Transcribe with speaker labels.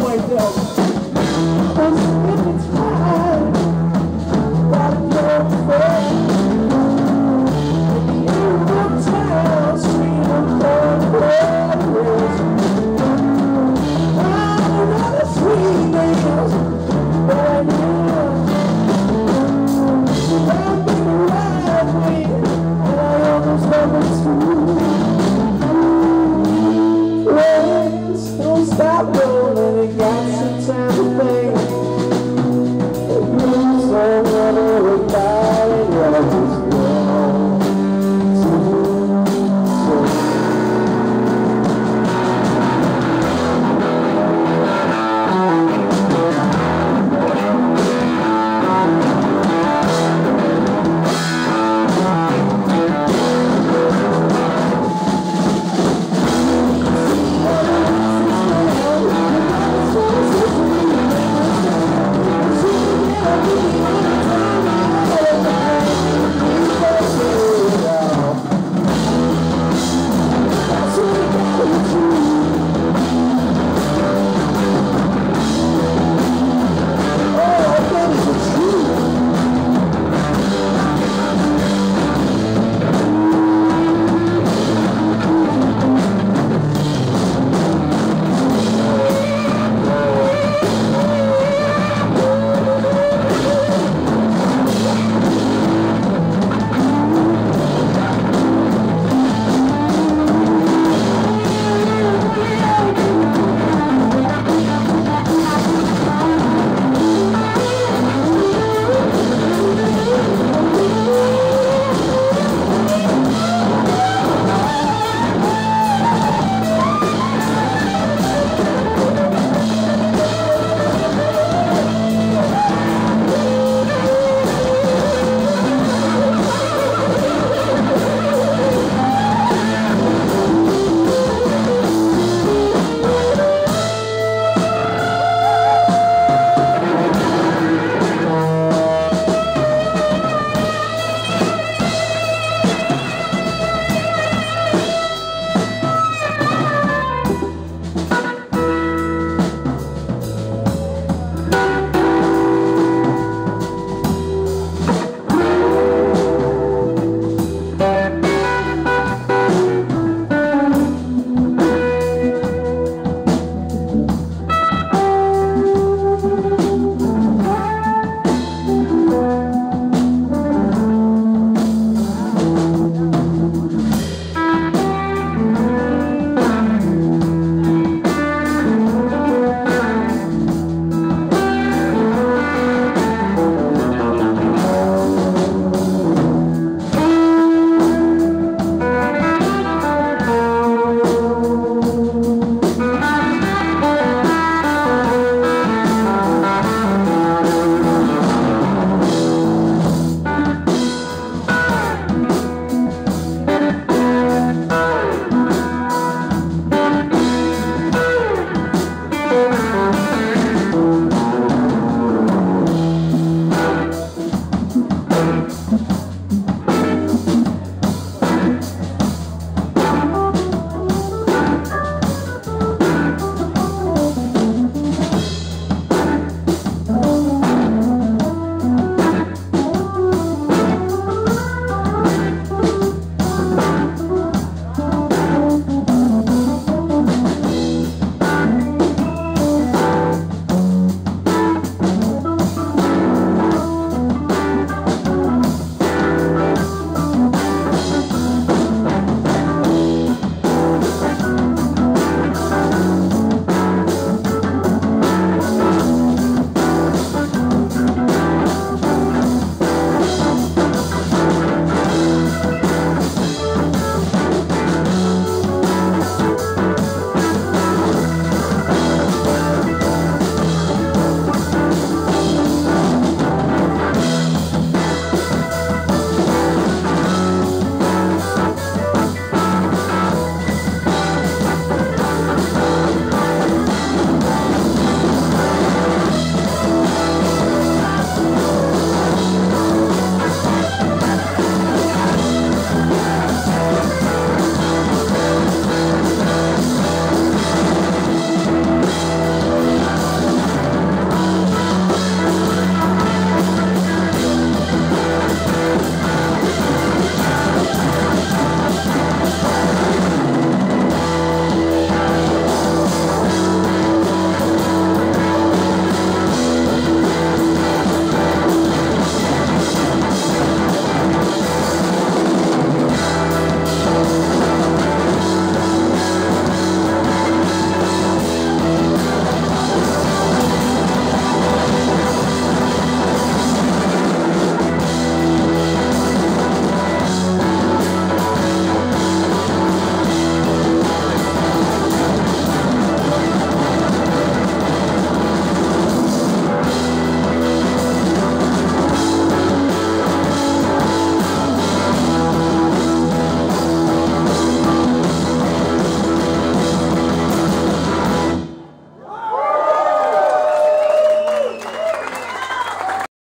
Speaker 1: myself.